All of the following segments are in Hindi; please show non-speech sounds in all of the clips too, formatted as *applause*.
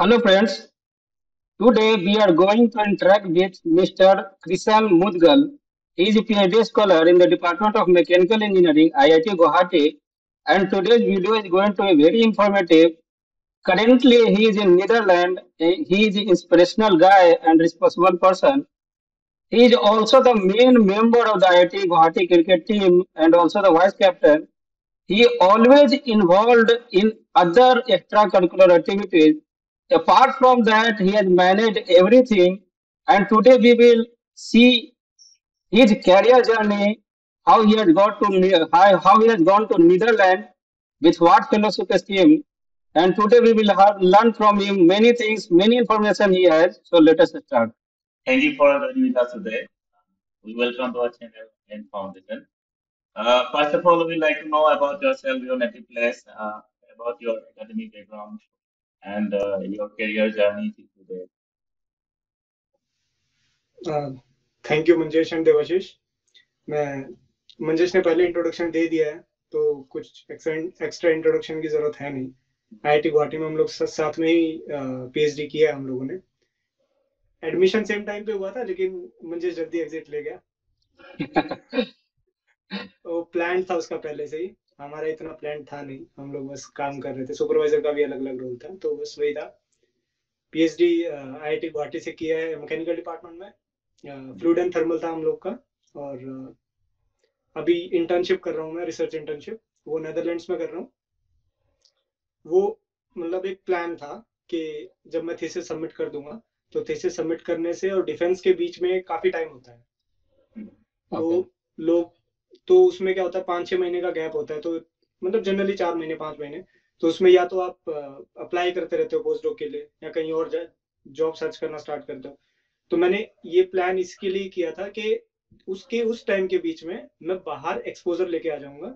Hello friends, today we are going to interact with Mr. Krishan Mudgal. He is a PhD scholar in the Department of Mechanical Engineering, IIT Guwahati, and today's video is going to be very informative. Currently, he is in Netherlands. Eh, he is an inspirational guy and responsible person. He is also the main member of the IIT Guwahati cricket team and also the vice captain. He always involved in other extracurricular activities. Apart from that, he has managed everything. And today we will see his career journey, how he has got to how, he has gone to Netherlands with what fellowship scheme. And today we will have learn from him many things, many information he has. So let us start. Thank you for joining with us today. We welcome to our channel and foundation. Uh, first of all, we'd like to know about yourself, your native place, uh, about your academic background, and uh, your career journey till today. Thank you Manjesh and Devashish मैं मंजेश ने पहले इंट्रोडक्शन दे दिया है तो कुछ एक्स्ट्रा इंट्रोडक्शन की ज़रूरत है नहीं। आईआईटी गुवाहाटी में हम लोग साथ में ही पीएचडी किया है हम लोगों ने। एडमिशन सेम टाइम पे हुआ था लेकिन मंजेश जल्दी एग्जिट ले गया। *laughs* वो प्लान था उसका पहले से ही। हमारा इतना प्लान था नहीं। हम लोग बस काम कर रहे थे। सुपरवाइजर का भी अलग अलग रोल था तो बस वही था। P H PhD IIT Guwahati से किया है मैकेनिकल डिपार्टमेंट में। फ्लूड एंड थर्मल था हम लोग का। और अभी इंटर्नशिप कर रहा हूँ मैं रिसर्च इंटर्नशिप वो नेदरलैंड्स में कर रहा हूँ। वो मतलब एक प्लान था कि जब मैं थीसिस सबमिट कर दूँगा तो थीसिस सबमिट करने से और डिफेंस के बीच में काफ़ी टाइम होता है। तो लोग तो उसमें क्या होता है पाँच छह महीने का गैप होता है तो मतलब जनरली चार महीने पाँच महीने। तो उसमें या तो आप अप्लाई करते रहते हो पोस्ट डॉक के लिए या कहीं और जॉब सर्च करना स्टार्ट करते हो। तो मैंने ये प्लान इसके लिए किया था कि उसके उस टाइम के बीच में मैं बाहर एक्सपोजर लेके आ जाऊँगा।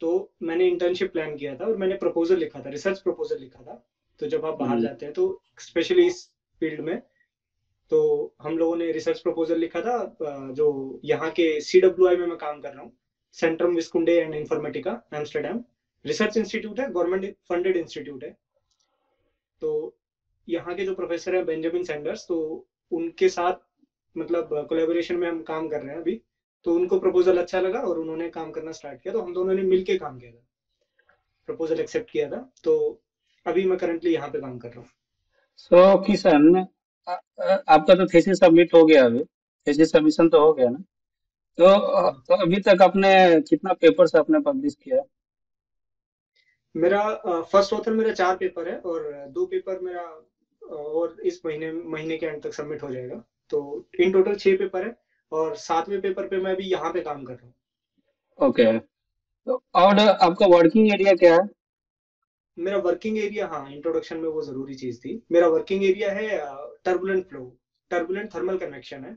तो मैंने इंटर्नशिप प्लान किया था और मैंने प्रपोजल लिखा था रिसर्च प्रपोजल लिखा था। तो जब आप बाहर हम्म। जाते हैं तो स्पेशली इस फ़ील्ड में तो हम लोगों ने रिसर्च प्रपोजल लिखा था जो यहाँ के सी में मैं काम कर रहा हूँ Centrum Wiskunde and Informatica Amsterdam research institute है गवर्नमेंट फंडेड इंस्टीट्यूट है। तो यहाँ के जो प्रोफेसर है बेंजामिन सैंडर्स तो उनके साथ मतलब कोलेबोरेशन में हम काम कर रहे हैं अभी। तो उनको प्रपोजल अच्छा लगा और उन्होंने काम करना स्टार्ट किया। तो हम दोनों ने मिलके काम किया था। प्रपोजल एक्सेप्ट किया था। तो अभी मैं करंटली यहाँ पे काम कर रहा हूँ। So किशन आपका तो थीसिस सबमिट हो गया अभी। थीसिस सबमिशन तो हो गया ना? तो तो अभी तक आपने कितना पेपर्स आपने पब्लिश किया? है? मेरा फ़र्स्ट ऑथर मेरा चार पेपर है और दो पेपर मेरा अ, और इस महीने महीने के एंड तक सबमिट हो जाएगा। तो इन टोटल छह पेपर है और सातवें पेपर पे मैं अभी यहाँ पे काम कर रहा हूँ। ओके तो और आपका वर्किंग एरिया क्या है? मेरा वर्किंग एरिया हाँ इंट्रोडक्शन में वो ज़रूरी चीज़ थी। मेरा वर्किंग एरिया है turbulent flow turbulent thermal convection है।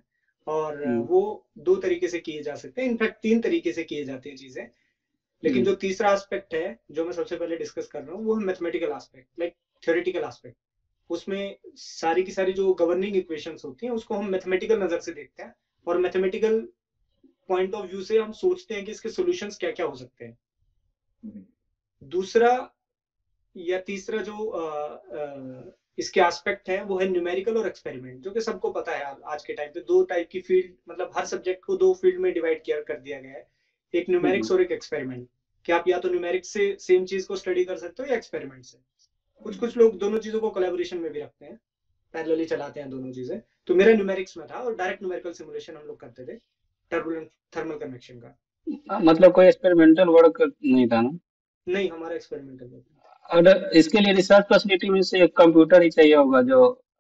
और हम्म। वो दो तरीके से किए जा सकते हैं। इनफैक्ट तीन तरीके से किए जाते हैं चीज़ें। लेकिन हम्म। जो तीसरा एस्पेक्ट है जो मैं सबसे पहले डिस्कस कर रहा हूँ वो है mathematical aspect like theoretical aspect उसमें सारी की सारी जो गवर्निंग इक्वेशंस होती हैं उसको हम मैथमेटिकल नज़र से देखते हैं। और मैथमेटिकल पॉइंट ऑफ़ व्यू से हम सोचते हैं कि इसके सॉल्यूशंस क्या क्या हो सकते हैं। दूसरा या तीसरा जो अ, अ, इसके एस्पेक्ट है वो है न्यूमेरिकल और एक्सपेरिमेंट जो कि सबको पता है आज के टाइम पे। दो टाइप की फ़ील्ड मतलब हर सब्जेक्ट को दो फ़ील्ड में डिवाइड किया कर दिया गया है। एक न्यूमेरिक्स और एक एक्सपेरिमेंट कि आप या तो न्यूमेरिक्स से सेम चीज़ को स्टडी कर सकते हो या एक्सपेरिमेंट से। कुछ कुछ लोग दोनों चीज़ों को कोलेबोरेशन में भी रखते हैं। पैरेलली चलाते हैं दोनों चीज़ें। तो मेरा न्यूमेरिक्स में था और डायरेक्ट न्यूमेरिकल सिमुलेशन हम लोग करते थे टर्बुलेंट थर्मल कन्वेक्शन का। मतलब कोई एक्सपेरिमेंटल वर्क नहीं था ना? नहीं हमारा एक्सपेरिमेंटल और इसके लिए रिसर्च फैसिलिटी में से एक कंप्यूटर ही चाहिए होगा जो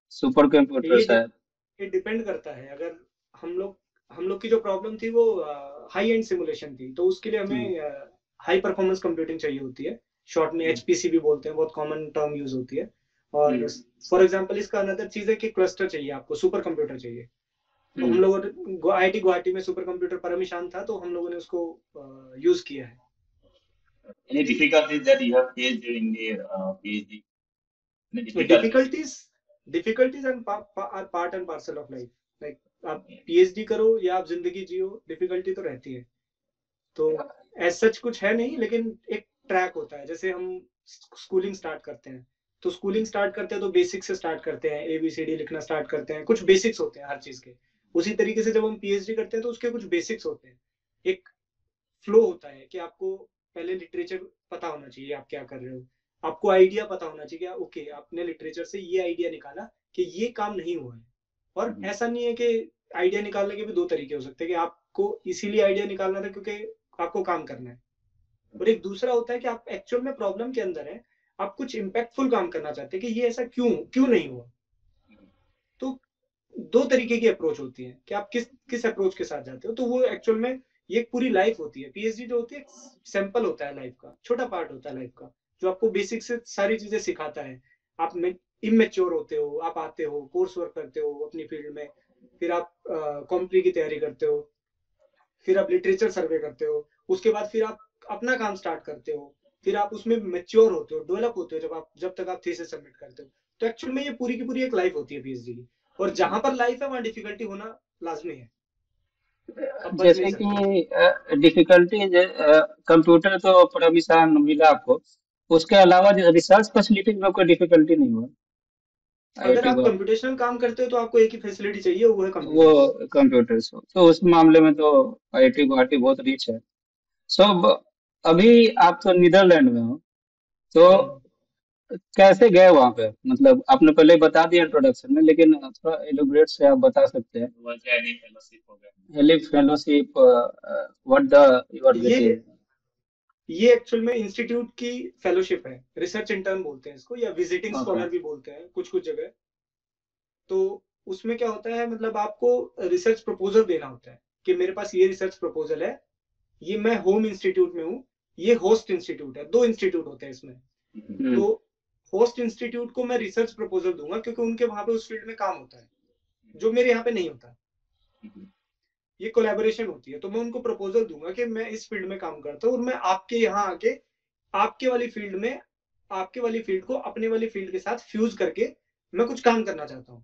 सुपर कंप्यूटर शायद ये डिपेंड करता है। अगर हम लोग हम लोग की जो प्रॉब्लम थी वो हाई एंड सिमुलेशन थी। तो उसके लिए हमें हाई परफॉर्मेंस कंप्यूटिंग चाहिए होती है। शॉर्ट में। एचपीसी भी बोलते हैं बहुत कॉमन टर्म यूज़ होती है। और। फॉर एग्जांपल इसका अनदर चीज़ है कि क्लस्टर चाहिए आपको सुपर कंप्यूटर चाहिए। तो हम हम्म। लोगों ने आईआईटी गुवाहाटी में सुपर कंप्यूटर परमिशान था तो हम लोगों ने उसको यूज़ किया है। Any difficulties that you have faced during the uh, PhD? Any difficulties? Difficulties difficulties and are part and parcel of life like आप पीएचडी करो या आप ज़िंदगी जियो डिफिकल्टी तो रहती है। तो एज सच कुछ है नहीं लेकिन एक ट्रैक होता है। जैसे हम स्कूलिंग स्टार्ट करते हैं। तो स्कूलिंग स्टार्ट करते हैं तो बेसिक से स्टार्ट करते हैं। एबीसीडी लिखना स्टार्ट करते हैं। कुछ बेसिक्स होते हैं हर चीज़ के। उसी तरीके से जब हम पीएचडी करते हैं तो उसके कुछ बेसिक्स होते हैं। एक फ्लो होता है कि आपको पहले लिटरेचर पता होना चाहिए आप क्या कर रहे हो। आपको आइडिया पता होना चाहिए ओके आपने लिटरेचर से ये आइडिया निकाला कि ये काम नहीं हुआ है। और हम्म। ऐसा नहीं है कि आइडिया निकालने के भी दो तरीके हो सकते हैं कि आपको इसीलिए आइडिया निकालना था क्योंकि आपको काम करना है। और एक दूसरा होता है कि आप एक्चुअल में प्रॉब्लम के अंदर है आप कुछ इम्पैक्टफुल काम करना चाहते हैं कि ये ऐसा क्यों क्यों नहीं हुआ? तो दो तरीके की अप्रोच होती है कि आप किस किस अप्रोच के साथ जाते हो। तो वो एक्चुअल में ये एक पूरी लाइफ होती है। पीएचडी जो होती है सैंपल होता है लाइफ का, छोटा पार्ट होता है लाइफ का, जो आपको बेसिक से सारी चीज़ें सिखाता है। आप इमेच्योर होते हो, आप आते हो कोर्स वर्क करते हो अपनी फ़ील्ड में, फिर आप कॉम्पनी की तैयारी करते हो, फिर आप लिटरेचर सर्वे करते हो, उसके बाद फिर आप अपना काम स्टार्ट करते हो, फिर आप उसमें मेच्योर होते हो डेवलप होते हो जब आप, जब तक आप थीसिस सबमिट करते हो। तो एक्चुअल में ये पूरी की पूरी एक लाइफ होती है पीएचडी की। और जहाँ पर लाइफ है, वहाँ डिफिकल्टी होना लाजमी है। जैसे कि डिफिकल्टी कंप्यूटर तो परमिशन मिला आपको उसके अलावा रिसर्च फैसिलिटी में कोई डिफिकल्टी नहीं हुआ। अगर आप कंप्यूटेशनल काम करते हो तो आपको एक ही फैसिलिटी चाहिए वो है कंप्यूटर वो कंप्यूटर्स हो तो उस मामले में तो आईआईटी गुवाहाटी बहुत रिच है। सो so, अभी आप तो नीदरलैंड में हो तो कैसे गए वहाँ पे? मतलब आपने पहले बता दिया इंट्रोडक्शन में लेकिन थोड़ा एलोबरेट से आप बता सकते हैं। Fellowship what the you are ये गेटिंग ये एक्चुअल में इंस्टीट्यूट की फेलोशिप है। रिसर्च इंटर्न बोलते हैं इसको या विजिटिंग स्कॉलर भी बोलते हैं कुछ कुछ जगह। तो उसमें क्या होता है मतलब आपको रिसर्च प्रपोजल देना होता है कि मेरे पास ये रिसर्च प्रपोजल है ये मैं होम इंस्टीट्यूट में हूँ ये होस्ट इंस्टीट्यूट है दो इंस्टीट्यूट होते हैं इसमें। हम्म तो होस्ट इंस्टीट्यूट को मैं रिसर्च प्रपोजल दूँगा क्योंकि उनके वहाँ पे उस फ़ील्ड में काम होता है, जो मेरे यहाँ पे नहीं होता। ये कोलेबोरेशन होती है तो मैं उनको प्रपोजल दूँगा कि मैं इस फ़ील्ड में काम करता हूँ और मैं आपके यहाँ आके, आपके वाली फ़ील्ड में, आपके वाली फ़ील्ड को अपने वाली फ़ील्ड के साथ फ्यूज करके मैं कुछ काम करना चाहता हूँ।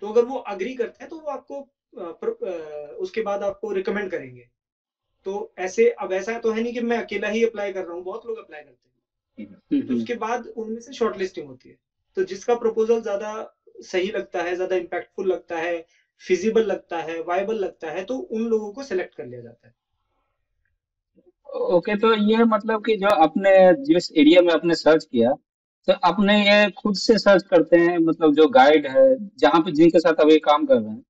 तो अगर वो अग्री करते हैं तो वो आपको प्र- उसके बाद आपको रिकमेंड करेंगे। तो ऐसे, अब ऐसा तो है नहीं कि मैं अकेला ही अप्लाई कर रहा हूँ, बहुत लोग अप्लाई करते हैं। तो हम्म उसके बाद उनमें से शॉर्ट लिस्टिंग होती है। तो जिसका प्रपोजल ज़्यादा सही लगता है ज़्यादा इम्पैक्टफुल लगता है फिजिबल लगता है वायबल लगता है तो उन लोगों को सेलेक्ट कर लिया जाता है। ओके तो ये मतलब कि जो आपने जिस एरिया में आपने सर्च किया तो आपने ये खुद से सर्च करते हैं मतलब जो गाइड है जहाँ पे जिनके साथ अभी काम कर रहे हैं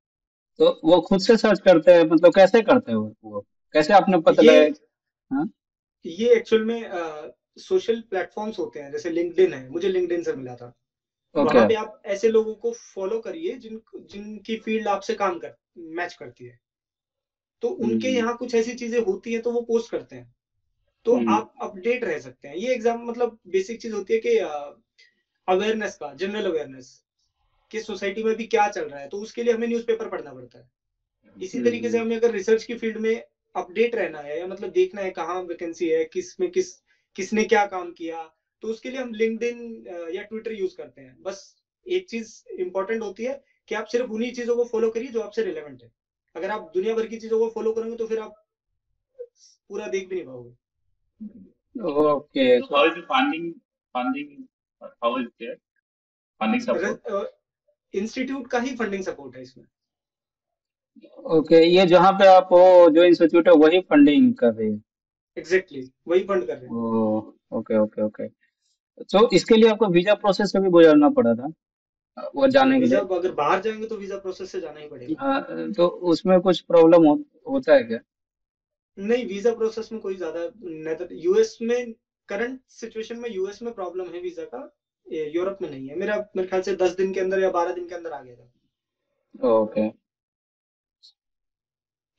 तो वो खुद से सर्च करते हैं मतलब कैसे करते हैं वो? कैसे आपने पता ये हाँ। ये एक्चुअल में सोशल प्लेटफॉर्म्स होते हैं जैसे लिंक्डइन है मुझे लिंक्डइन से मिला था। ओके वहाँ पे आप ऐसे लोगों को फॉलो करिए जिन जिनकी फ़ील्ड आपसे काम कर मैच करती है। तो उनके हम्म यहाँ कुछ ऐसी चीज़ें होती हैं तो वो पोस्ट करते हैं। तो हम्म आप अपडेट रह सकते हैं। ये एग्ज़ाम मतलब बेसिक चीज़ होती है कि अवेयरनेस का जनरल अवेयरनेस कि सोसाइटी में भी क्या चल रहा है। तो उसके लिए हमें न्यूज़पेपर पढ़ना पड़ता है। इसी तरीके से हम्म हमें अगर रिसर्च की फ़ील्ड में अपडेट रहना है या मतलब देखना है कहाँ वैकेंसी है किसमें किस किसने क्या काम किया तो उसके लिए हम लिंक्डइन या ट्विटर यूज़ करते हैं। बस एक चीज़ इंपॉर्टेंट होती है कि आप सिर्फ़ उन्हीं चीज़ों को फॉलो करिए जो आपसे रिलेवेंट है। अगर आप दुनिया भर की चीज़ों को फॉलो करेंगे तो फिर आप पूरा देख भी नहीं पाओगे। Okay? How is there? Funding institute का ही फंडिंग सपोर्ट है इसमें। ओके ये जहाँ पे आप हो जो इंस्टीट्यूट है वही फंडिंग कर रही है एग्जैक्टली exactly, वही फंड कर रहे हैं। ओके ओके ओके तो इसके लिए आपको वीज़ा प्रोसेस से भी गुजरना पड़ा था वो जाने के लिए? अगर बाहर जाएँगे तो वीज़ा प्रोसेस से जाना ही पड़ेगा। हाँ, तो उसमें कुछ प्रॉब्लम हो, होता है क्या? नहीं वीज़ा प्रोसेस में कोई ज़्यादा यूएस में करंट सिचुएशन में यूएस में प्रॉब्लम है वीज़ा का यूरोप में नहीं है। मेरा मेरे ख्याल से दस दिन के अंदर या बारह दिन के अंदर आ गया था। ओके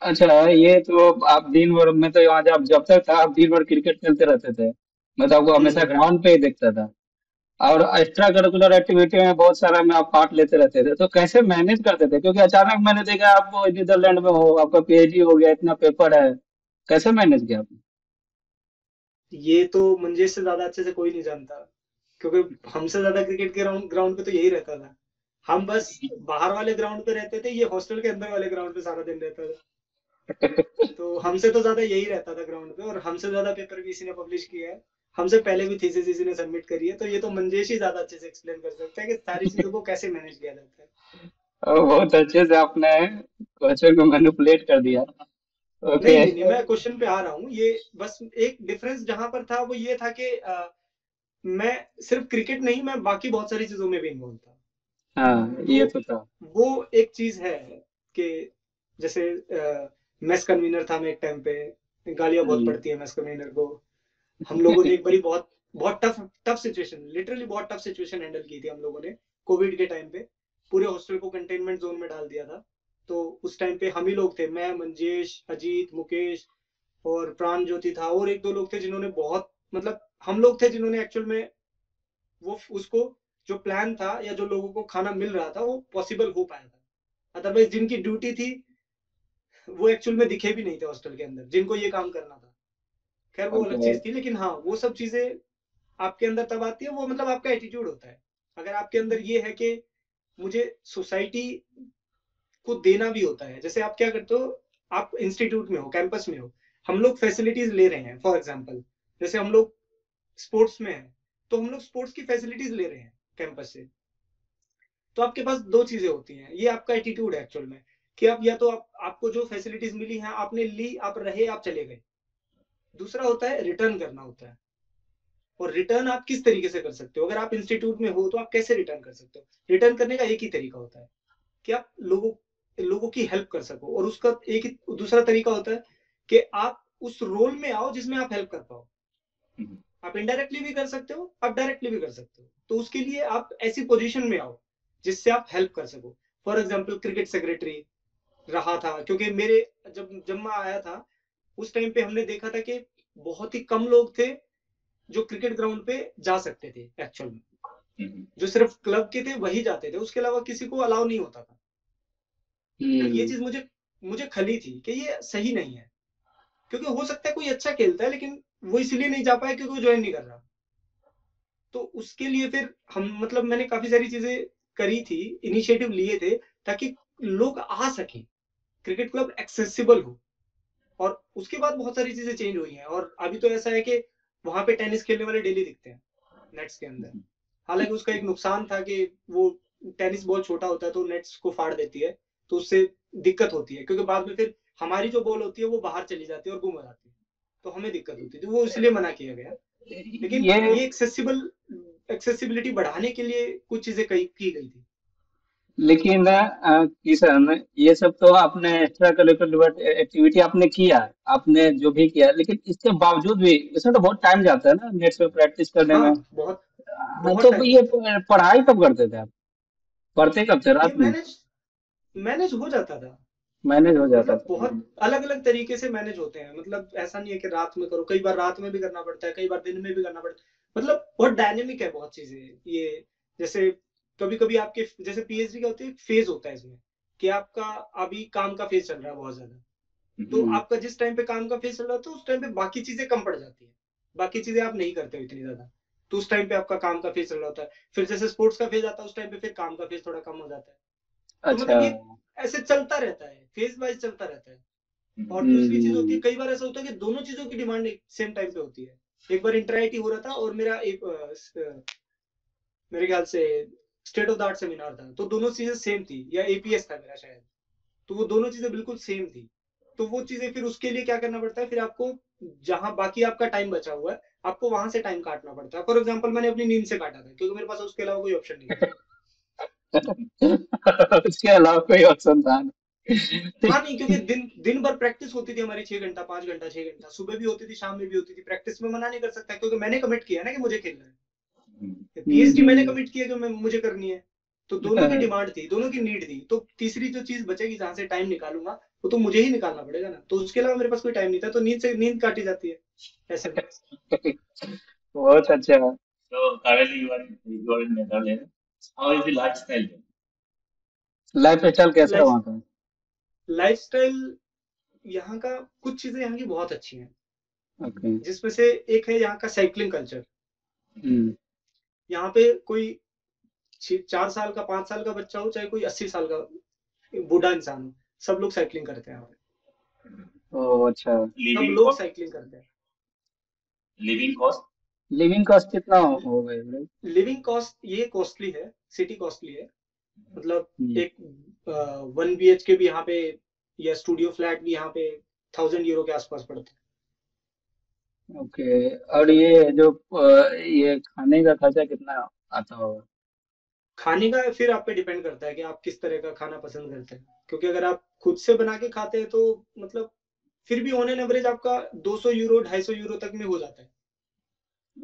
अच्छा ये तो आप दिन भर में तो यहाँ जब जब तक था आप दिन भर क्रिकेट खेलते रहते थे। मैं तो आपको हमेशा ग्राउंड पे ही देखता था। और एक्स्ट्रा करिकुलर एक्टिविटी में बहुत सारा में आप पार्ट लेते रहते थे। तो कैसे मैनेज करते थे? क्योंकि अचानक मैंने देखा आप नीदरलैंड में हो आपका पीएचडी हो गया इतना पेपर है। कैसे मैनेज किया आपने? ये तो मंजेश से ज़्यादा अच्छे से कोई नहीं जानता। क्योंकि हमसे ज़्यादा क्रिकेट के ग्राउंड ग्राउंड पे तो यही रहता था। हम बस बाहर वाले ग्राउंड पे रहते थे ये हॉस्टल के अंदर वाले ग्राउंड पे सारा दिन रहता था। *laughs* तो हमसे तो ज़्यादा यही रहता था ग्राउंड पे और हमसे ज़्यादा पेपर भी इसी ने पब्लिश किया है। हमसे पहले भी थीसिस इसी ने सबमिट करी है तो ये तो मंजेश ही ज़्यादा अच्छे से एक्सप्लेन कर सकते हैं कि सारी चीज़ों को कैसे मैनेज किया जाता है। बहुत अच्छे से आपने क्वेश्चन को मैनिपुलेट कर दिया। ओके नहीं, नहीं, मैं क्वेश्चन पे आ रहा हूँ। ये बस एक डिफरेंस जहाँ पर था वो ये था कि आ, मैं सिर्फ़ क्रिकेट नहीं मैं बाकी बहुत सारी चीज़ों में भी इन्वॉल्व था। हाँ ये तो था। वो एक चीज़ है कि जैसे मेस कन्वीनर था मैं एक टाइम पे। गालियाँ बहुत हम्म। पड़ती है मेस कन्वीनर को। हम लोगों ने एक बड़ी बहुत बहुत टफ टफ सिचुएशन लिटरली बहुत टफ सिचुएशन हैंडल की थी हम लोगों ने कोविड के टाइम पे। पूरे हॉस्टल को कंटेनमेंट जोन में डाल दिया था। तो उस टाइम पे हम ही लोग थे मैं मंजेश अजीत मुकेश और प्राण ज्योति था और एक दो लोग थे जिन्होंने बहुत मतलब हम लोग थे जिन्होंने एक्चुअल में वो उसको जो प्लान था या जो लोगों को खाना मिल रहा था वो पॉसिबल हो पाया था। अदरवाइज़ जिनकी ड्यूटी थी वो एक्चुअल में दिखे भी नहीं थे हॉस्टल के अंदर जिनको ये काम करना था। खैर वो अलग चीज़ थी लेकिन हाँ वो सब चीज़ें आपके अंदर तब आती है वो मतलब आपका एटीट्यूड होता है। अगर आपके अंदर ये है कि मुझे सोसाइटी को देना भी होता है जैसे आप क्या करते हो आप इंस्टीट्यूट में हो कैंपस में हो हम लोग फैसिलिटीज़ ले रहे हैं फॉर एग्ज़ाम्पल जैसे हम लोग स्पोर्ट्स में है तो हम लोग स्पोर्ट्स की फैसिलिटीज़ ले रहे हैं कैंपस से। तो आपके पास दो चीज़ें होती हैं ये आपका एटीट्यूड है एक्चुअल में। कि आप या तो आप आपको जो फैसिलिटीज़ मिली हैं आपने ली आप रहे आप चले गए। दूसरा होता है रिटर्न करना होता है। और रिटर्न आप किस तरीके से कर सकते हो? अगर आप इंस्टीट्यूट में हो तो आप कैसे रिटर्न कर सकते हो? रिटर्न करने का एक ही तरीका होता है कि आप लोगों लोगों की हेल्प कर सको। और उसका एक ही दूसरा तरीका होता है कि आप उस रोल में आओ जिसमें आप हेल्प कर पाओ। हम्म। आप इनडायरेक्टली भी कर सकते हो आप डायरेक्टली भी कर सकते हो। तो उसके लिए आप ऐसी पोजीशन में आओ जिससे आप हेल्प कर सको। फॉर एग्ज़ाम्पल क्रिकेट सेक्रेटरी रहा था। क्योंकि मेरे जब जब मैं आया था उस टाइम पे हमने देखा था कि बहुत ही कम लोग थे जो क्रिकेट ग्राउंड पे जा सकते थे एक्चुअल में। हम्म। जो सिर्फ़ क्लब के थे वही जाते थे। उसके अलावा किसी को अलाउ नहीं होता था। तो ये हम्म। चीज़ मुझे मुझे खली थी कि ये सही नहीं है। क्योंकि हो सकता है कोई अच्छा खेलता है लेकिन वो इसलिए नहीं जा पाया क्योंकि वो ज्वाइन नहीं कर रहा। तो उसके लिए फिर हम मतलब मैंने काफ़ी सारी चीज़ें करी थी इनिशिएटिव लिए थे ताकि लोग आ सके। क्रिकेट क्लब एक्सेसिबल हो। और उसके बाद बहुत सारी चीज़ें चेंज हुई हैं। और अभी तो ऐसा है कि वहाँ पे टेनिस खेलने वाले डेली दिखते हैं नेट्स के अंदर। हालाँकि उसका एक नुकसान था कि वो टेनिस बॉल छोटा होता है तो नेट्स को फाड़ देती है तो उससे दिक्कत होती है। क्योंकि बाद में फिर हमारी जो बॉल होती है वो बाहर चली जाती है और गुम हो जाती है तो हमें दिक्कत होती थी वो इसलिए मना किया गया। लेकिन ये एक्सेसिबल एक्सेसिबिलिटी बढ़ाने के लिए कुछ चीज़ें की गई थी। लेकिन किशन ये सब तो आपने एक्स्ट्रा करिकुलर एक्टिविटी आपने किया आपने जो भी किया लेकिन इसके बावजूद भी इसमें तो बहुत टाइम जाता है ना नेट पे प्रैक्टिस करने हाँ, में। बहुत, हाँ, बहुत तो ये पढ़ाई कब करते थे आप? पढ़ते कब थे रात में? मैनेज हो जाता था। मैनेज हो जाता मतलब बहुत अलग अलग तरीके से मैनेज होते हैं। मतलब ऐसा नहीं है कि रात में करो। कई बार रात में भी करना पड़ता है कई बार दिन में भी करना पड़ता है। मतलब बहुत डायनेमिक है बहुत चीज़ें ये जैसे कभी कभी आपके जैसे पीएचडी का होती है फ़ेज़ होता है इसमें कि आपका अभी काम का फ़ेज़ चल रहा है बहुत ज़्यादा। तो हम्म। आपका जिस टाइम पे काम का फ़ेज़ चल रहा है तो उस टाइम पे बाकी चीज़ें कम पड़ जाती है। बाकी चीज़ें आप नहीं करते हो इतनी ज़्यादा। तो उस टाइम पे आपका काम का फ़ेज़ चल रहा होता है। फिर जैसे स्पोर्ट्स का फ़ेज़ आता है उस टाइम पे फिर काम का फ़ेज़ थोड़ा कम हो जाता है। तो मतलब अच्छा। ऐसे चलता रहता है फ़ेज़ वाइज चलता रहता है। और दूसरी चीज़ होती है कई बार ऐसा होता है कि दोनों चीज़ों की डिमांड सेम टाइम पे होती है। एक बार इंटर हो रहा था और मेरा एक मेरे ख्याल से state of the art seminar था। तो दोनों चीज़ें सेम थी या एपीएस था मेरा शायद। तो वो दोनों चीज़ें बिल्कुल सेम थी। तो वो चीज़ें फिर उसके लिए क्या करना पड़ता है? फिर आपको जहाँ बाकी आपका टाइम बचा हुआ है आपको वहाँ से टाइम काटना पड़ता है। फॉर एग्ज़ाम्पल मैंने अपनी नींद से काटा था क्योंकि मेरे पास उसके अलावा कोई ऑप्शन नहीं *laughs* उसके अलावा कोई ऑप्शन था हाँ नहीं क्योंकि दिन दिन भर प्रैक्टिस होती थी हमारी छह घंटा पाँच घंटा छह घंटा। सुबह भी होती थी शाम में भी होती थी। प्रैक्टिस में मना नहीं कर सकता क्योंकि मैंने कमिट किया ना कि मुझे खेलना है। पीएचडी मैंने कमिट किया जो मैं मुझे करनी है। तो दोनों की डिमांड थी दोनों की नीड थी। तो तीसरी जो चीज़ बचेगी जहाँ से टाइम निकालूँगा वो तो मुझे ही निकालना पड़ेगा ना। तो उसके अलावा मेरे पास कोई टाइम नहीं था तो नींद से नींद काटी जाती है। ऐसे बहुत अच्छा so currently you are you are in Netherlands how is the lifestyle lifestyle कैसा है वहाँ का? लाइफस्टाइल यहाँ का कुछ चीज़ें यहाँ की बहुत अच्छी हैं। Okay. जिसमें से एक है यहाँ का साइकिलिंग कल्चर hmm. यहाँ पे कोई चार साल का पाँच साल का बच्चा हो चाहे कोई अस्सी साल का बूढ़ा इंसान हो सब लोग साइकिलिंग करते हैं ओ अच्छा। सब लोग साइकिलिंग करते हैं। लिविंग कॉस्ट लिविंग कॉस्ट कितना हो गए लिविंग कॉस्ट ये कॉस्टली है सिटी कॉस्टली है। मतलब हम्म, एक वन बी एच के भी यहाँ पे या स्टूडियो फ्लैट भी यहाँ पे थाउज़ेंड यूरो के आसपास पड़ता है। ओके और ये जो अ, ये खाने का खर्चा कितना आता होगा? खाने का फिर आप पे डिपेंड करता है कि आप किस तरह का खाना पसंद करते हैं। क्योंकि अगर आप खुद से बना के खाते हैं तो मतलब फिर भी ऑन एन एवरेज आपका 200 यूरो 250 यूरो तक में हो जाता है।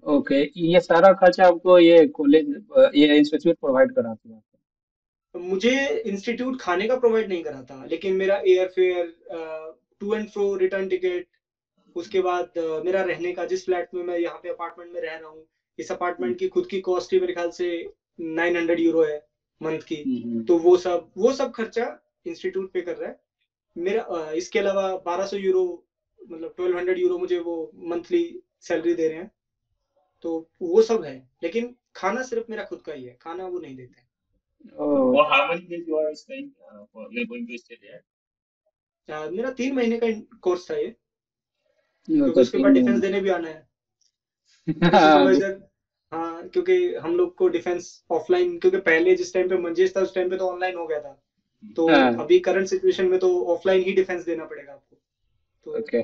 ओके ये सारा खर्चा आपको ये कॉलेज ये इंस्टीट्यूट प्रोवाइड कराते हैं? मुझे इंस्टीट्यूट खाने का प्रोवाइड नहीं कराता लेकिन मेरा air fare to and fro return ticket उसके बाद मेरा रहने का जिस फ्लैट में मैं यहाँ पे अपार्टमेंट में रह रहा हूँ इस अपार्टमेंट की खुद की कॉस्ट ही मेरे ख्याल से 900 यूरो है मंथ की। हम्म, तो वो सब वो सब खर्चा इंस्टीट्यूट पे कर रहा है। मेरा इसके अलावा 1200 यूरो मतलब 1200 यूरो मुझे वो मंथली सैलरी दे रहे हैं। तो वो सब है लेकिन खाना सिर्फ़ मेरा खुद का ही है खाना वो नहीं देते। मेरा तीन महीने का कोर्स था ये। क्योंकि उसके बाद डिफेंस देने भी आना है। *laughs* क्योंकि हम लोग को डिफेंस ऑफलाइन क्योंकि पहले जिस टाइम पे मंजेश था उस टाइम पे तो ऑनलाइन हो गया था। तो हाँ। अभी करंट सिचुएशन में तो ऑफलाइन ही डिफेंस देना पड़ेगा आपको। तो ओके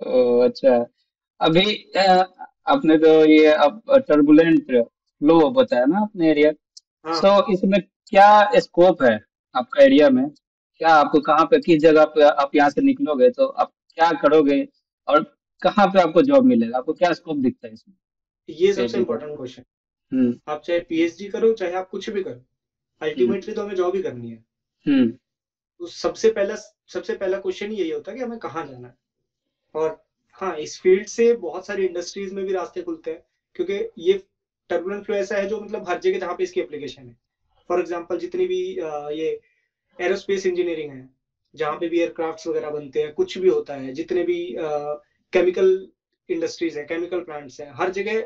ओ अच्छा। अभी आपने तो ये अब टर्बुलेंट फ्लो बताया ना अपने एरिया हाँ। तो इसमें क्या स्कोप है आपका एरिया में? क्या आपको कहाँ पे किस जगह पे आप यहाँ से निकलोगे? तो आप क्या करोगे और कहाँ पे आपको जॉब मिलेगा? आपको क्या स्कोप दिखता है इसमें? ये सबसे इम्पोर्टेंट क्वेश्चन हम्म। आप चाहे पीएचडी करो चाहे आप कुछ भी करो अल्टीमेटली तो हमें जॉब ही करनी है। हम्म। तो सबसे पहला सबसे पहला क्वेश्चन यही होता है कि हमें कहाँ जाना है। और हाँ इस फ़ील्ड से बहुत सारी इंडस्ट्रीज़ में भी रास्ते खुलते हैं क्योंकि ये टर्बुलेंट फ्लो ऐसा है जो मतलब हर जगह जहाँ पे इसकी एप्लीकेशन है। फॉर एग्ज़ाम्पल जितनी भी ये एरोस्पेस इंजीनियरिंग है जहाँ पे भी एयरक्राफ्ट्स वगैरह बनते हैं कुछ भी होता है जितने भी केमिकल इंडस्ट्रीज़ है केमिकल प्लांट्स हैं हर जगह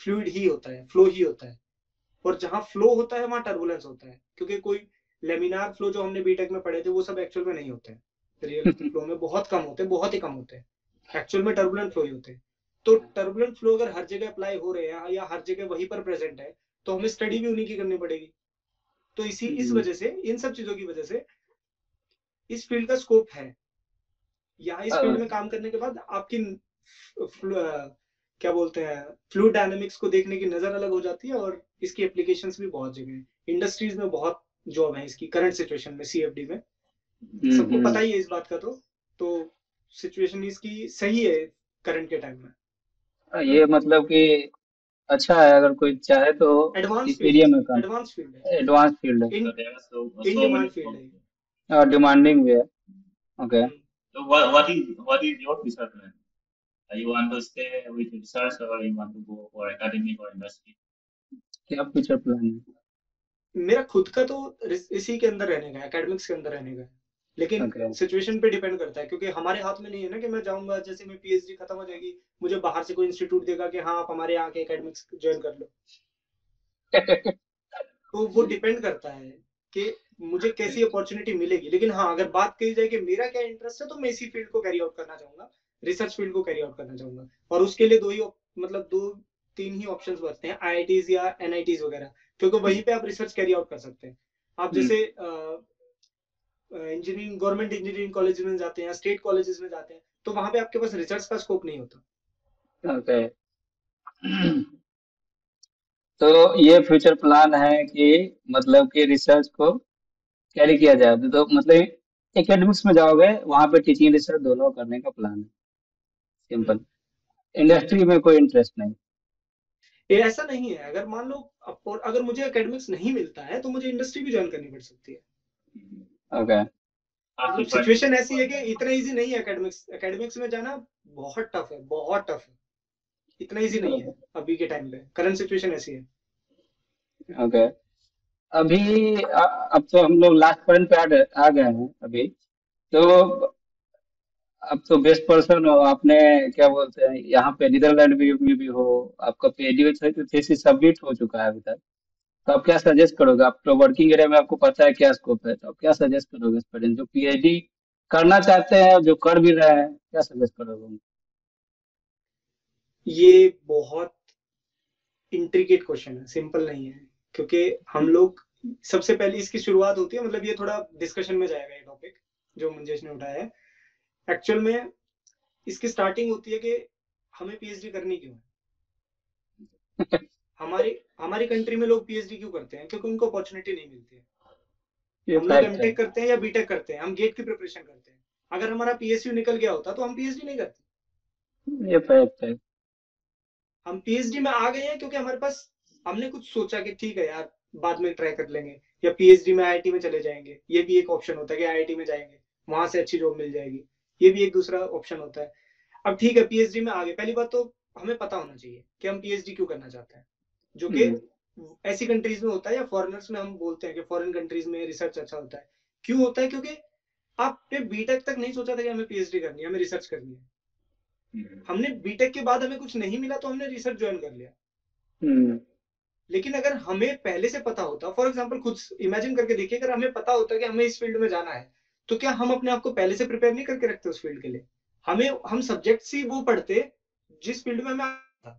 फ्लूइड ही होता है फ्लो ही होता है। और जहाँ फ्लो होता है वहाँ टर्बुलेंस होता है क्योंकि कोई लेमिनार फ्लो जो हमने बीटेक में पढ़े थे वो सब एक्चुअल में नहीं होते हैं। रियल फ्लो *laughs* में बहुत कम होते हैं बहुत ही कम होते हैं। एक्चुअल में टर्बुलेंट फ्लो ही होते हैं। तो टर्बुलेंट फ्लो अगर हर जगह अप्लाई हो रहे हैं या हर जगह वहीं पर प्रेजेंट है तो हमें स्टडी भी उन्हीं की करनी पड़ेगी। तो इसी इस हम्म। वजह से इन सब चीज़ों की वजह से इस फ़ील्ड का स्कोप है। यहाँ इस फ़ील्ड में काम करने के बाद आपकी क्या बोलते हैं फ्लूइड डायनामिक्स को देखने की नज़र अलग हो जाती है और इसकी एप्लीकेशन भी बहुत जगह है। इंडस्ट्रीज़ में बहुत जॉब है इसकी करंट सिचुएशन में सीएफडी में। हम्म, सबको हम्म। पता ही है इस बात का तो। तो सिचुएशन इसकी सही है करंट के टाइम में। ये मतलब कि अच्छा है अगर कोई चाहे तो एडवांस एडवांस फ़ील्ड है। एडवांस फ़ील्ड है। इन field jobs. है और डिमांडिंग भी है okay So what, what is what is your future plan? Uh, you want to stay with research or you want to go for academic or industry? क्या फ्यूचर प्लान है मेरा खुद का तो इसी के अंदर रहने का एकेडमिक्स के अंदर रहने का लेकिन Okay. सिचुएशन पे डिपेंड करता है क्योंकि हमारे हाथ में नहीं है ना कि मैं जाऊँगा जैसे मैं पीएचडी खत्म हो जाएगी मुझे बाहर से कोई इंस्टीट्यूट देगा कि हाँ आप हमारे यहाँ के एकेडमिक्स ज्वाइन कर लो *laughs* तो वो डिपेंड करता है कि मुझे कैसी अपॉर्चुनिटी मिलेगी? लेकिन हाँ अगर बात कही जाए कि मेरा क्या इंटरेस्ट है तो मैं इसी फ़ील्ड को कैरी आउट करना चाहूँगा। रिसर्च फ़ील्ड को कैरी आउट करना चाहूँगा। और उसके लिए दो ही मतलब दो तीन ही ऑप्शंस बचते हैं आईआईटीज या एनआईटीज वगैरह। क्योंकि वहीं पे आप रिसर्च कैरी आउट कर सकते हैं। आप जैसे इंजीनियरिंग गवर्नमेंट इंजीनियरिंग कॉलेज में जाते हैं स्टेट कॉलेजेस में जाते हैं तो वहाँ पे आपके पास रिसर्च का स्कोप नहीं होता। ओके। तो ये फ्यूचर प्लान है कि मतलब कि रिसर्च को कैरी किया जाए। तो मतलब एकेडमिक्स में जाओगे वहाँ पे टीचिंग रिसर्च दोनों करने का प्लान है। सिंपल इंडस्ट्री में कोई इंटरेस्ट नहीं। ये ऐसा नहीं है। अगर मान लो और अगर मुझे एकेडमिक्स नहीं मिलता है तो मुझे इंडस्ट्री भी ज्वाइन करनी पड़ सकती है। ओके मतलब सिचुएशन ऐसी है कि इतना इजी नहीं है एकेडमिक्स एकेडमिक्स में जाना बहुत टफ है बहुत टफ है। इतना इजी नहीं है अभी के टाइम पे। करंट सिचुएशन ऐसी है। ओके अभी अ- अब तो हम लोग लास्ट पॉइंट पे आ गए आ हैं अभी। तो अब तो बेस्ट पर्सन हो आपने क्या बोलते हैं यहाँ पे नीदरलैंड में भी, भी हो आपका पीएचडी थीसिस सबमिट हो चुका है अभी तक। तो आप क्या सजेस्ट करोगे? आप तो वर्किंग एरिया में आपको पता है क्या स्कोप है तो आप क्या सजेस्ट करोगे स्टूडेंट जो पीएचडी करना चाहते हैं जो कर भी रहे हैं क्या सजेस्ट करोगे? ये बहुत इंट्रिकेट क्वेश्चन है सिंपल नहीं है। क्योंकि हम लोग सबसे पहले इसकी शुरुआत होती है मतलब ये थोड़ा डिस्कशन में जाएगा ये टॉपिक जो मंजेश ने उठाया है। एक्चुअल में इसकी स्टार्टिंग होती है कि हमें पीएचडी करनी क्यों है? *laughs* हमारी हमारी कंट्री में लोग पीएचडी क्यों करते हैं? क्योंकि उनको अपॉर्चुनिटी नहीं मिलती है। हम लोग एमटेक करते हैं या बीटेक करते हैं हम गेट की प्रिपरेशन करते हैं। अगर हमारा पीएसयू निकल गया होता तो हम पीएचडी नहीं करते। ये फैक्ट है। हम पीएचडी में आ गए हैं क्योंकि हमारे पास हमने कुछ सोचा कि ठीक है यार बाद में ट्राई कर लेंगे। या पीएचडी में आईआईटी में चले जाएँगे। ये भी एक ऑप्शन होता है कि आईआईटी में जाएँगे। वहाँ से अच्छी जॉब मिल जाएगी। ये भी एक दूसरा ऑप्शन होता है। अब ठीक है पीएचडी में आगे। पहली बात तो हमें पता होना चाहिए कि हम पीएचडी क्यों करना चाहते हैं। जो कि हम्म। ऐसी कंट्रीज़ में होता है या फॉरेनर्स में हम बोलते हैं कि फॉरेन कंट्रीज़ में रिसर्च अच्छा होता है। क्यों होता है? क्योंकि आपने बीटेक तक नहीं सोचा था कि हमें पीएचडी करनी है हमें रिसर्च करनी है। हम्म। हमने बीटेक के बाद हमें कुछ नहीं मिला तो हमने रिसर्च ज्वाइन कर लिया। हम्म। लेकिन अगर हमें पहले से पता होता फॉर एग्ज़ाम्पल खुद इमेजिन करके देखिए, अगर हमें पता होता कि हमें इस फ़ील्ड में जाना है तो क्या हम अपने आप को पहले से प्रिपेयर नहीं करके रखते उस फ़ील्ड के लिए? हमें, हम सब्जेक्ट ही वो पढ़ते जिस फ़ील्ड में हमें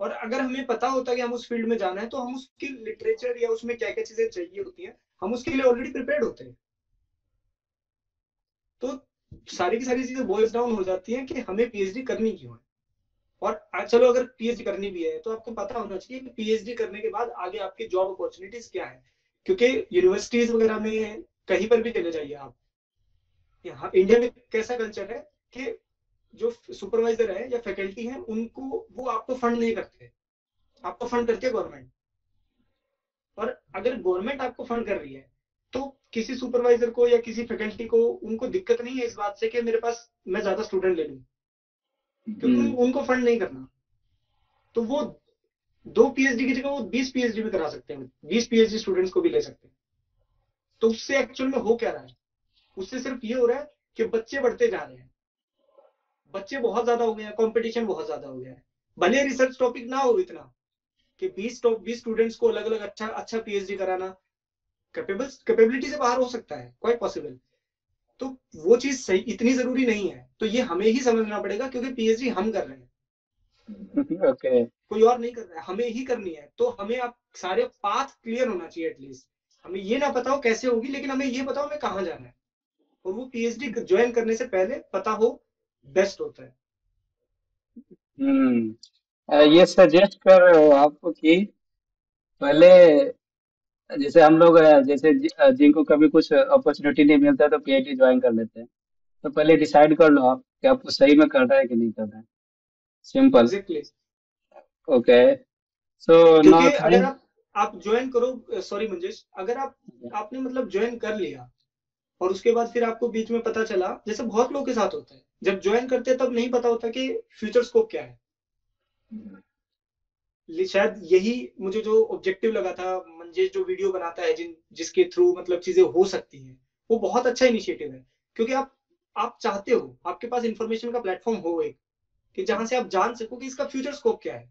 और अगर हमें पता होता कि हम उस फ़ील्ड में जाना है तो हम उसकी लिटरेचर या उसमें क्या क्या चीज़ें चाहिए होती हैं, हम उसके लिए ऑलरेडी प्रिपेयर्ड होते हैं। तो सारी की सारी चीज़ें बॉयज़ डाउन हो जाती हैं कि हमें पीएचडी करनी क्यों है? और चलो अगर पीएचडी करनी भी है तो आपको पता होना चाहिए कि पीएचडी करने के बाद आगे आपकी जॉब अपॉर्चुनिटीज़ क्या है। क्योंकि यूनिवर्सिटीज वगैरह में कहीं पर भी चले जाइए आप। यहाँ इंडिया में कैसा कल्चर है कि जो सुपरवाइजर है या फैकल्टी है, उनको वो आपको फंड नहीं करते। आपको फंड करती है गवर्नमेंट और अगर गवर्नमेंट आपको फंड कर रही है तो किसी सुपरवाइजर को या किसी फैकल्टी को उनको दिक्कत नहीं है इस बात से कि मेरे पास, मैं ज़्यादा स्टूडेंट ले लू। क्योंकि हम्म। उनको फंड नहीं करना। तो वो दो पीएचडी की जगह वो बीस पीएचडी भी करा सकते हैं। बीस पीएचडी स्टूडेंट्स को भी ले सकते हैं। तो उससे एक्चुअल में हो क्या रहा है? उससे सिर्फ़ ये हो रहा है कि बच्चे बढ़ते जा रहे हैं। बच्चे बहुत ज़्यादा हो गए हैं कॉम्पिटिशन बहुत ज़्यादा हो गया है। भले रिसर्च टॉपिक ना हो इतना कि बीस टॉप बीस स्टूडेंट्स को अलग अलग अच्छा अच्छा पीएचडी कराना। कैपेबल कैपेबिलिटी से बाहर हो सकता है क्वाइट पॉसिबल तो वो चीज़ सही इतनी ज़रूरी नहीं है। तो ये हमें ही समझना पड़ेगा क्योंकि पीएचडी हम कर रहे हैं। *laughs* Okay. कोई और नहीं कर रहा है हमें ही करनी है। तो हमें आप सारे पाथ क्लियर होना चाहिए एटलीस्ट हमें ये ना पता हो कैसे होगी लेकिन हमें ये पता हो हमें कहाँ जाना है। और वो पीएचडी ज्वाइन करने से पहले पता हो बेस्ट होता है। हम्म। ये सजेस्ट कर आपको कि पहले जैसे हम लोग जैसे जिनको कभी कुछ अपॉर्चुनिटी नहीं मिलता है तो पीएचडी ज्वाइन कर लेते हैं। तो पहले डिसाइड कर लो आप कि आपको सही में करना है कि नहीं करना है। सिंपल ओके सो अगर आप आप ज्वाइन करो सॉरी मंजेश अगर आप आपने मतलब ज्वाइन कर लिया और उसके बाद फिर आपको बीच में पता चला जैसे बहुत लोगों के साथ होता है। जब ज्वाइन करते हैं तब नहीं पता होता कि फ्यूचर स्कोप क्या है। शायद यही मुझे जो ऑब्जेक्टिव लगा था मंजेश जो वीडियो बनाता है जिन जिसके थ्रू मतलब चीज़ें हो सकती हैं वो बहुत अच्छा इनिशिएटिव है। क्योंकि आप आप चाहते हो आपके पास इंफॉर्मेशन का प्लेटफॉर्म हो एक कि जहाँ से आप जान सको कि इसका फ्यूचर स्कोप क्या है।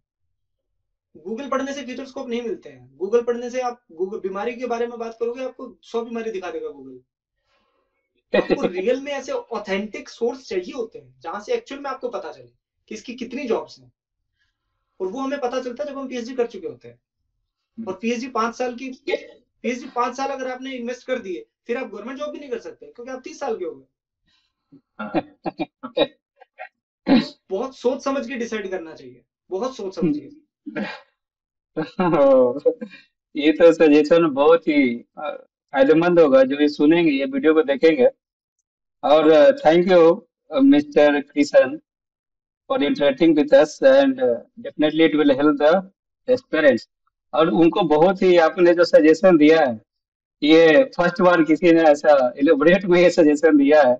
गूगल पढ़ने से फ्यूचर स्कोप नहीं मिलते हैं। गूगल पढ़ने से आप गूगल बीमारी के बारे में बात करोगे आपको सौ बीमारी दिखा देगा गूगल आपको *laughs* रियल में ऐसे ऑथेंटिक सोर्स चाहिए होते हैं जहाँ से एक्चुअल में आपको पता चले कि इसकी कितनी जॉब्स हैं। और वो हमें पता चलता है जब हम पीएचडी कर चुके होते हैं। और पीएचडी पाँच साल की पीएचडी पाँच साल अगर आपने इन्वेस्ट कर दिए फिर आप गवर्नमेंट जॉब भी नहीं कर सकते क्योंकि आप तीस साल के हो गए। *laughs* बहुत सोच समझ के डिसाइड करना चाहिए बहुत सोच समझ के। *laughs* ये तो सजेशन बहुत ही फ़ायदेमंद होगा जो ये सुनेंगे ये वीडियो को देखेंगे। और thank you mister Kishan for interacting with us and definitely it will help the aspirants और उनको बहुत ही आपने जो सजेशन दिया है, ये फ़र्स्ट बार किसी ने ऐसा इलेबोरेट में ये सजेशन दिया है।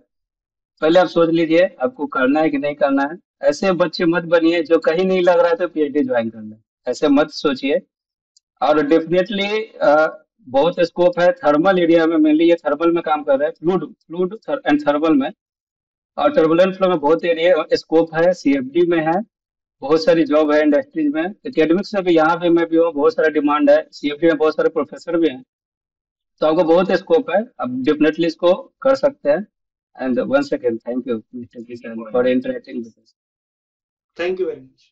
पहले आप सोच लीजिए, आपको करना है कि नहीं करना है। ऐसे बच्चे मत बनिए जो कहीं नहीं लग रहा है तो पीएचडी ज्वाइन कर ले। ऐसे मत सोचिए। और डेफिनेटली बहुत स्कोप है। थर्मल एरिया में मेनली ये थर्मल में काम कर रहा है। फ्लूड फ्लूड एंड थर्मल में। और टर्बुलेंट फ्लो में बहुत एरिया स्कोप है। सीएफडी में है। बहुत सारी जॉब है इंडस्ट्रीज़ में। एकेडमिक्स में भी यहाँ पे मैं भी हूँ बहुत सारा डिमांड है। सीएफडी में बहुत सारे प्रोफेसर भी हैं। तो आपको बहुत स्कोप है आप डेफिनेटली इसको कर सकते हैं। And one second thank you mister Kishan for interacting thank you very much